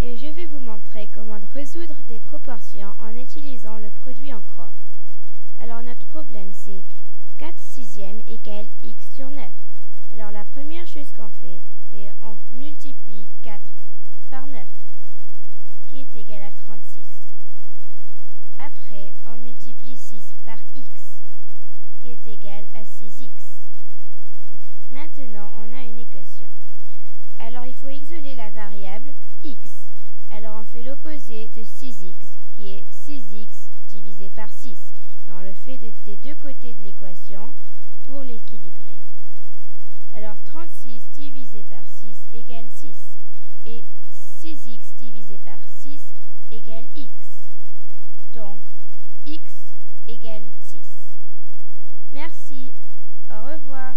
Et je vais vous montrer comment résoudre des proportions en utilisant le produit en croix. Alors notre problème c'est 4 sixièmes égale x sur 9. Alors la première chose qu'on fait, c'est on multiplie 4 par 9, qui est égal à 36. Après, on multiplie 6 par x, qui est égal à 6x. Maintenant, on a une équation. Alors il faut isoler la fait l'opposé de 6x, qui est 6x divisé par 6. Et on le fait des deux côtés de l'équation pour l'équilibrer. Alors 36 divisé par 6 égale 6. Et 6x divisé par 6 égale x. Donc, x égale 6. Merci. Au revoir.